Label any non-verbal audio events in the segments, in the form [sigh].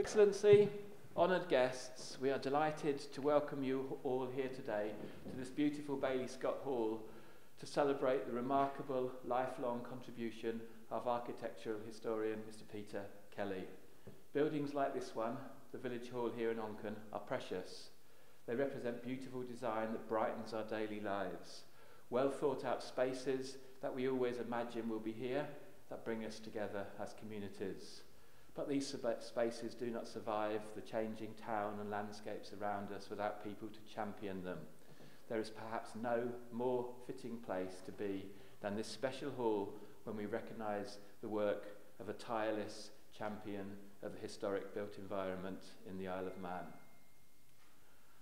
Excellency, honoured guests, we are delighted to welcome you all here today to this beautiful Baillie Scott Hall to celebrate the remarkable lifelong contribution of architectural historian Mr Peter Kelly. Buildings like this one, the village hall here in Onchan, are precious. They represent beautiful design that brightens our daily lives. Well thought out spaces that we always imagine will be here that bring us together as communities. But these spaces do not survive the changing town and landscapes around us without people to champion them. There is perhaps no more fitting place to be than this special hall when we recognise the work of a tireless champion of the historic built environment in the Isle of Man.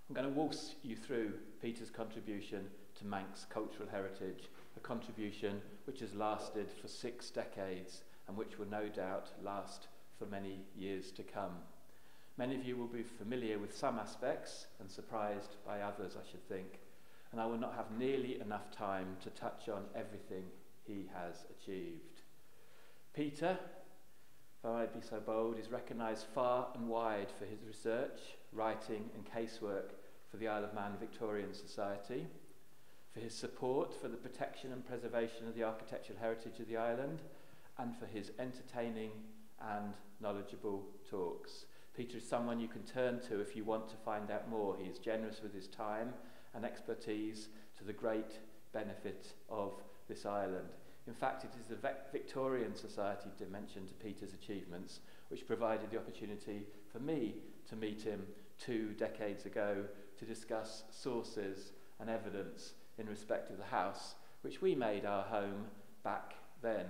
I'm going to waltz you through Peter's contribution to Manx cultural heritage, a contribution which has lasted for six decades and which will no doubt last for many years to come. Many of you will be familiar with some aspects and surprised by others, I should think, and I will not have nearly enough time to touch on everything he has achieved. Peter, if I may be so bold, is recognised far and wide for his research, writing and casework for the Isle of Man Victorian Society, for his support for the protection and preservation of the architectural heritage of the island, and for his entertaining and knowledgeable talks. Peter is someone you can turn to if you want to find out more. He is generous with his time and expertise to the great benefit of this island. In fact, it is the Victorian Society dimension to Peter's achievements which provided the opportunity for me to meet him two decades ago to discuss sources and evidence in respect of the house which we made our home back then.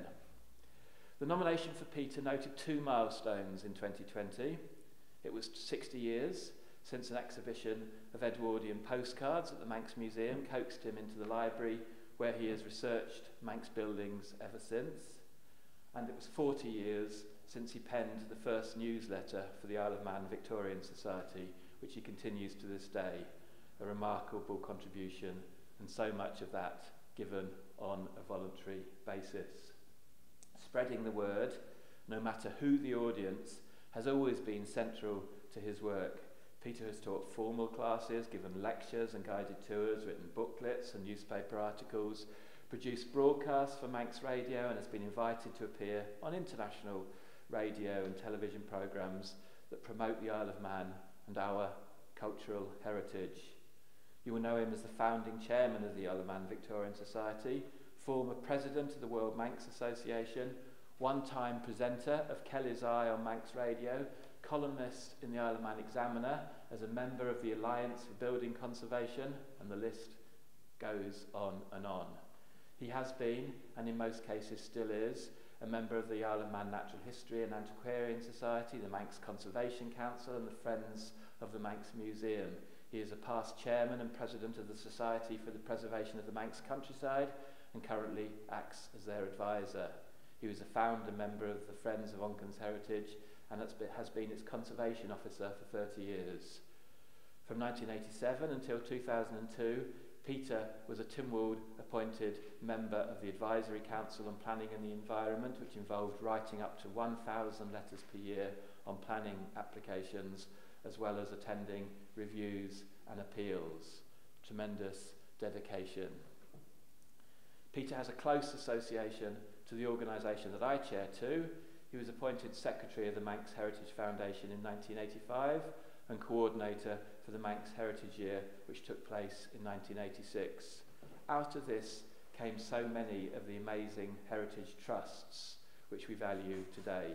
The nomination for Peter noted two milestones in 2020. It was 60 years since an exhibition of Edwardian postcards at the Manx Museum coaxed him into the library where he has researched Manx buildings ever since. And it was 40 years since he penned the first newsletter for the Isle of Man Victorian Society, which he continues to this day, a remarkable contribution, and so much of that given on a voluntary basis spreading the word, no matter who the audience, has always been central to his work. Peter has taught formal classes, given lectures and guided tours, written booklets and newspaper articles, produced broadcasts for Manx Radio, and has been invited to appear on international radio and television programmes that promote the Isle of Man and our cultural heritage. You will know him as the founding chairman of the Isle of Man Victorian Society, former president of the World Manx Association, one-time presenter of Kelly's Eye on Manx Radio, columnist in the Isle of Man Examiner, as a member of the Alliance for Building Conservation, and the list goes on and on. He has been, and in most cases still is, a member of the Isle of Man Natural History and Antiquarian Society, the Manx Conservation Council, and the Friends of the Manx Museum. He is a past chairman and president of the Society for the Preservation of the Manx Countryside and currently acts as their advisor. He was a founder member of the Friends of Onchan's Heritage and has been its conservation officer for 30 years. From 1987 until 2002, Peter was a Tynwald appointed member of the Advisory Council on Planning and the Environment, which involved writing up to 1,000 letters per year on planning applications, as well as attending reviews and appeals. Tremendous dedication. Peter has a close association to the organisation that I chair too. He was appointed Secretary of the Manx Heritage Foundation in 1985 and coordinator for the Manx Heritage Year, which took place in 1986. Out of this came so many of the amazing heritage trusts which we value today.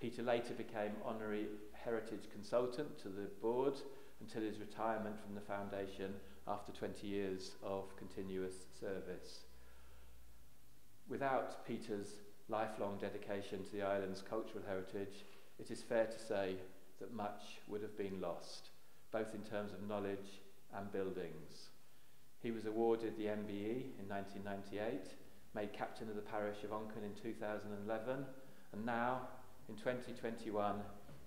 Peter later became honorary heritage consultant to the board until his retirement from the foundation after 20 years of continuous service. Without Peter's lifelong dedication to the island's cultural heritage, it is fair to say that much would have been lost, both in terms of knowledge and buildings. He was awarded the MBE in 1998, made captain of the parish of Onchan in 2011, and now, in 2021,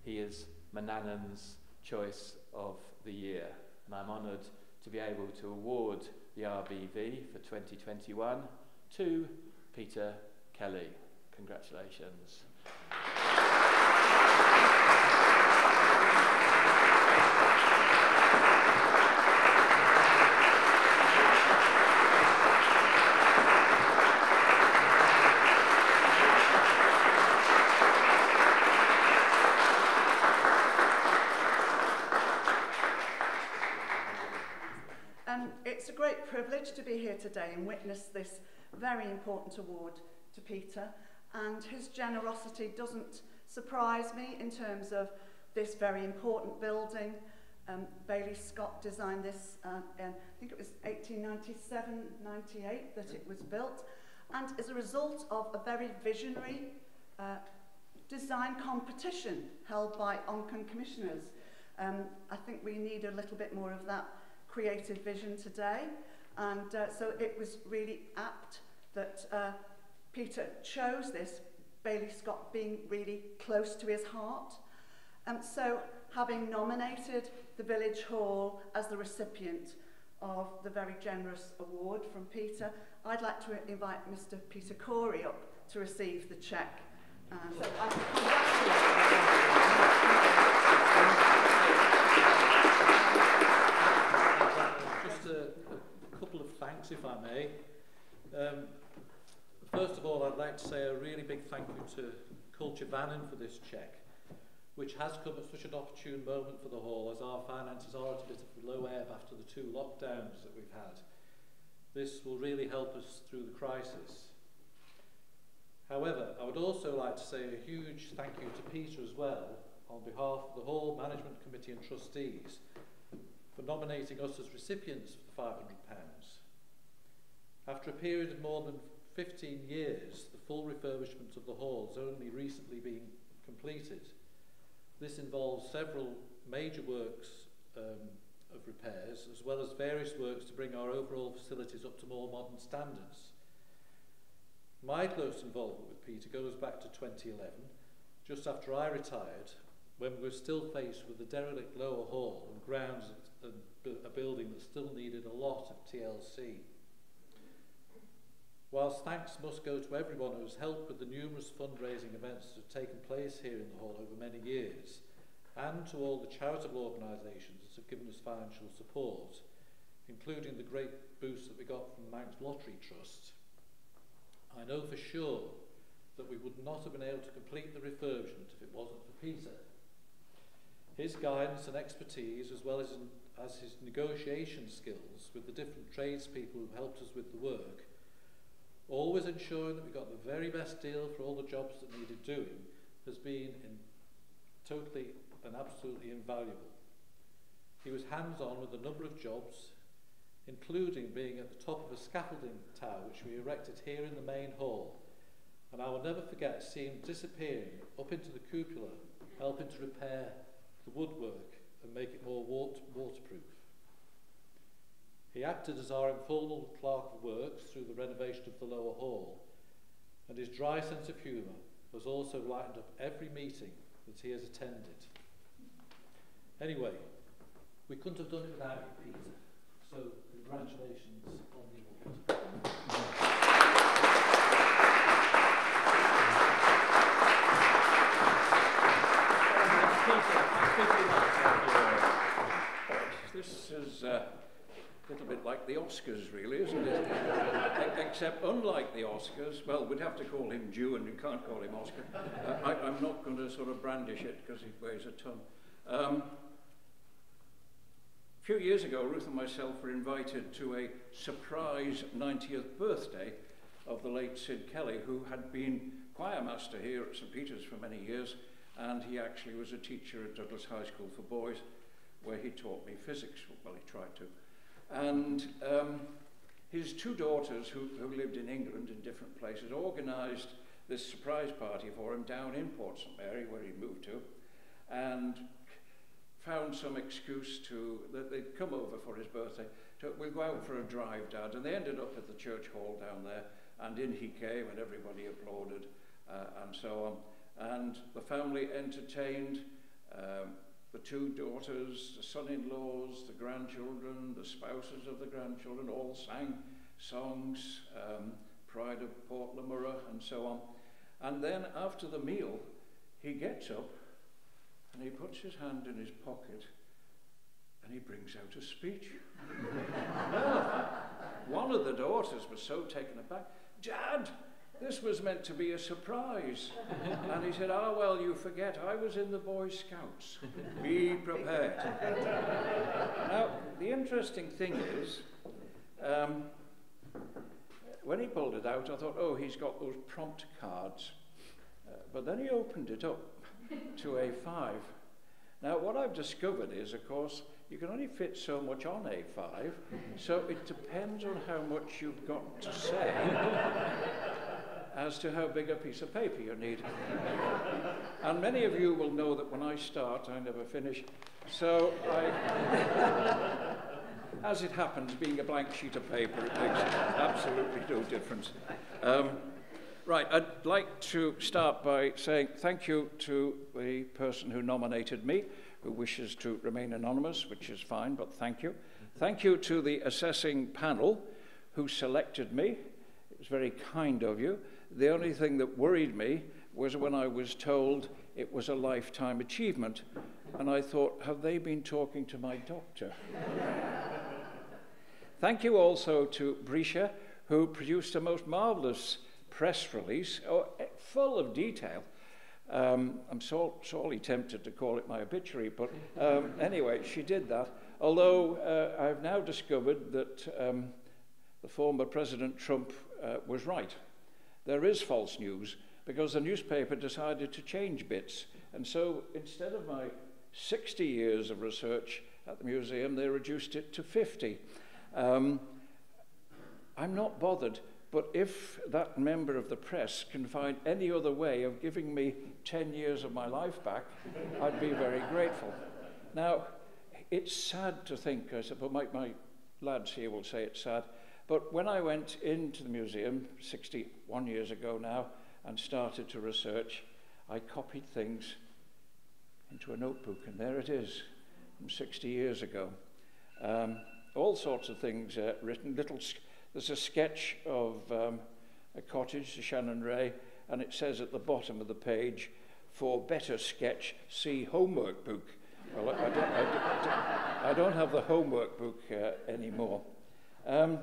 he is Manannan's Choice of the Year. And I'm honoured to be able to award the RBV for 2021 to Peter Kelly. Congratulations. Um, it's a great privilege to be here today and witness this very important award to Peter and his generosity doesn't surprise me in terms of this very important building. Um, Bailey Scott designed this uh, in, I think it was 1897, 98 that it was built. And as a result of a very visionary uh, design competition held by Onken commissioners. Um, I think we need a little bit more of that creative vision today. And uh, so it was really apt that uh, Peter chose this, Bailey Scott being really close to his heart. And so having nominated the Village Hall as the recipient of the very generous award from Peter, I'd like to invite Mr Peter Corey up to receive the cheque. And so I congratulate you. I'd like to say a really big thank you to Culture Vannin for this cheque, which has come at such an opportune moment for the hall as our finances are at a bit of low ebb after the two lockdowns that we've had. This will really help us through the crisis. However, I would also like to say a huge thank you to Peter as well on behalf of the Hall Management Committee and Trustees for nominating us as recipients for £500. After a period of more than 15 years, the full refurbishment of the hall has only recently been completed. This involves several major works um, of repairs, as well as various works to bring our overall facilities up to more modern standards. My close involvement with Peter goes back to 2011, just after I retired, when we were still faced with the derelict lower hall and grounds and a building that still needed a lot of TLC. Whilst thanks must go to everyone who has helped with the numerous fundraising events that have taken place here in the hall over many years, and to all the charitable organisations that have given us financial support, including the great boost that we got from the Manx Lottery Trust, I know for sure that we would not have been able to complete the refurbishment if it wasn't for Peter. His guidance and expertise, as well as, as his negotiation skills with the different tradespeople who helped us with the work, always ensuring that we got the very best deal for all the jobs that needed doing, has been in totally and absolutely invaluable. He was hands-on with a number of jobs, including being at the top of a scaffolding tower which we erected here in the main hall. And I will never forget seeing him disappearing up into the cupola, helping to repair the woodwork and make it more water waterproof. He acted as our informal clerk of works through the renovation of the lower hall, and his dry sense of humour has also lightened up every meeting that he has attended. Anyway, we couldn't have done it without you, Peter, so congratulations on the award. This is uh, little bit like the Oscars, really, isn't it? [laughs] Except, unlike the Oscars, well, we'd have to call him Jew, and you can't call him Oscar. Uh, I, I'm not going to sort of brandish it because he weighs a ton. Um, a few years ago, Ruth and myself were invited to a surprise 90th birthday of the late Sid Kelly, who had been choir master here at St Peter's for many years, and he actually was a teacher at Douglas High School for Boys, where he taught me physics. Well, he tried to. And um, his two daughters, who, who lived in England in different places, organized this surprise party for him down in Port St. Mary, where he moved to, and found some excuse to that they'd come over for his birthday. To, we'll go out for a drive, Dad. And they ended up at the church hall down there, and in he came, and everybody applauded, uh, and so on. And the family entertained. Um, the two daughters, the son-in-laws, the grandchildren, the spouses of the grandchildren all sang songs, um, Pride of Port Lamurra and so on. And then after the meal, he gets up and he puts his hand in his pocket and he brings out a speech. [laughs] one of the daughters was so taken aback, Dad, this was meant to be a surprise. and he said, Ah, well, you forget, I was in the Boy Scouts. Be prepared. now, the interesting thing is Um, when he pulled it out, I thought, oh, he's got those prompt cards. Uh, but then he opened it up to A5. Now, what I've discovered is, of course, you can only fit so much on A5, so it depends on how much you've got to say [laughs] as to how big a piece of paper you need. and many of you will know that when I start, I never finish. So I, as it happens, being a blank sheet of paper, it makes absolutely no difference. Um, right, I'd like to start by saying thank you to the person who nominated me, who wishes to remain anonymous, which is fine, but thank you. Thank you to the assessing panel who selected me. It was very kind of you. The only thing that worried me was when I was told it was a lifetime achievement. And I thought, have they been talking to my doctor? [laughs] Thank you also to Breesha, who produced a most marvellous press release, oh, eh, full of detail. Um, I'm so, sorely tempted to call it my obituary, but um, anyway, she did that. Although uh, I've now discovered that um, the former President Trump uh, was right there is false news because the newspaper decided to change bits. And so instead of my 60 years of research at the museum, they reduced it to 50. Um, I'm not bothered, but if that member of the press can find any other way of giving me 10 years of my life back, I'd be very grateful. Now, it's sad to think, I suppose my, my lads here will say it's sad, But when I went into the museum 61 years ago now and started to research, I copied things into a notebook, and there it is from 60 years ago. Um, all sorts of things uh, written. Little, there's a sketch of um, a cottage the Shannon Ray, and it says at the bottom of the page, for better sketch, see homework book. Well, I, I, don't, I, don't, I don't have the homework book uh, anymore. Um,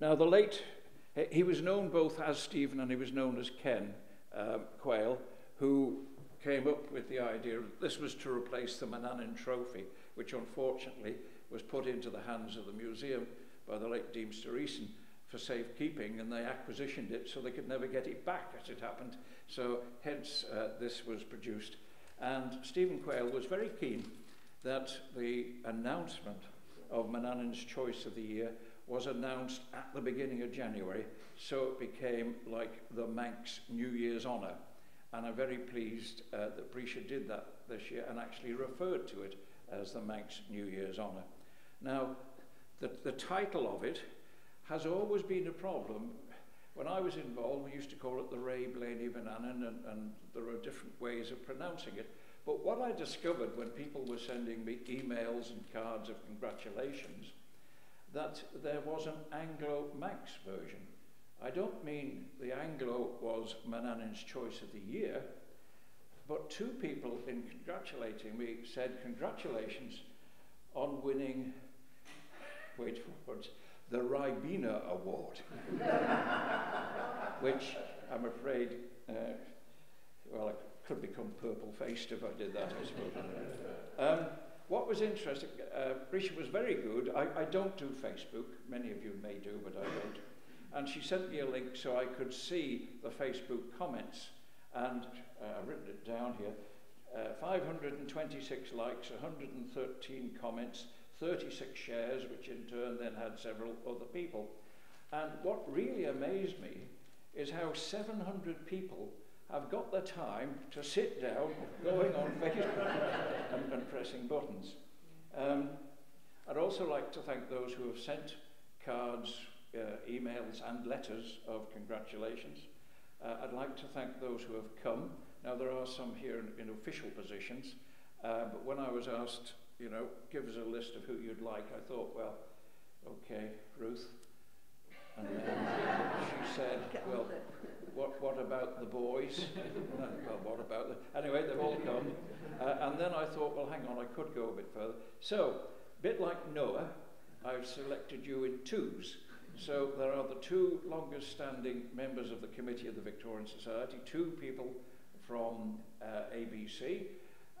Now, the late, he was known both as Stephen and he was known as Ken um, Quayle, who came up with the idea this was to replace the Manannan Trophy, which unfortunately was put into the hands of the museum by the late Deemster Eason for safekeeping, and they acquisitioned it so they could never get it back, as it happened. So hence uh, this was produced. And Stephen Quayle was very keen that the announcement of Manannan's Choice of the Year was announced at the beginning of January, so it became like the Manx New Year's honour. And I'm very pleased uh, that Breesha did that this year and actually referred to it as the Manx New Year's honour. Now, the, the title of it has always been a problem. When I was involved, we used to call it the Reih Bleeaney Mannanin, and, and there are different ways of pronouncing it. But what I discovered when people were sending me emails and cards of congratulations that there was an Anglo-Manx version. I don't mean the Anglo was Manannan's choice of the year, but two people in congratulating me said, congratulations on winning, wait for it, the Ribena Award, [laughs] which I'm afraid, uh, well, I could become purple-faced if I did that, I suppose. Um, what was interesting, uh, Risha was very good. I, I don't do Facebook. Many of you may do, but I don't. And she sent me a link so I could see the Facebook comments. And uh, I've written it down here. Uh, 526 likes, 113 comments, 36 shares, which in turn then had several other people. And what really amazed me is how 700 people have got the time to sit down going on [laughs] Facebook and, and pressing buttons. Um, I'd also like to thank those who have sent cards, uh, emails and letters of congratulations. Uh, I'd like to thank those who have come. Now there are some here in, in official positions, uh, but when I was asked, you know, give us a list of who you'd like, I thought, well, okay, Ruth. And then she said, well, what, what about the boys? [laughs] [laughs] well, what about the... Anyway, they've all come. Uh, and then I thought, well, hang on, I could go a bit further. So, a bit like Noah, I've selected you in twos. So there are the two longest standing members of the Committee of the Victorian Society, two people from uh, ABC,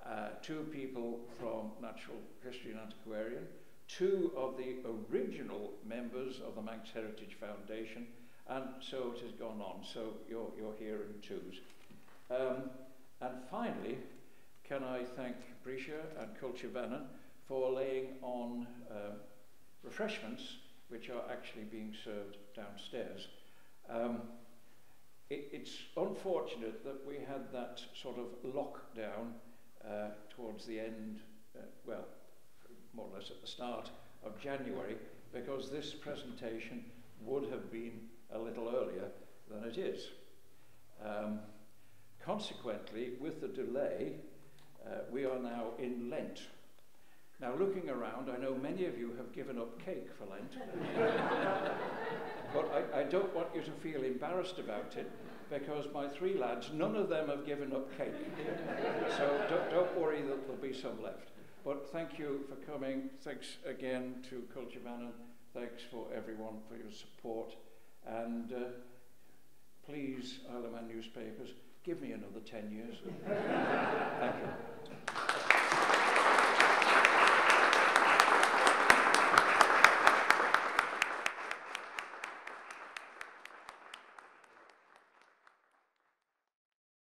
uh, two people from Natural History and Antiquarian, two of the original members of the Manx Heritage Foundation, and so it has gone on. So you're, you're here in twos. Um, and finally, can I thank Breesha and Culture Vannin for laying on uh, refreshments which are actually being served downstairs. Um, it, it's unfortunate that we had that sort of lockdown uh, towards the end, uh, well, more or less at the start of January, because this presentation would have been a little earlier than it is. Um, consequently, with the delay, uh, we are now in Lent. Now, looking around, I know many of you have given up cake for Lent. but I, I don't want you to feel embarrassed about it because my three lads, none of them have given up cake. so don't, don't worry that there'll be some left. But thank you for coming. Thanks again to Culture Vannin. Thanks for everyone for your support. And uh, please, Isle of Man newspapers, give me another 10 years. [laughs] Thank you.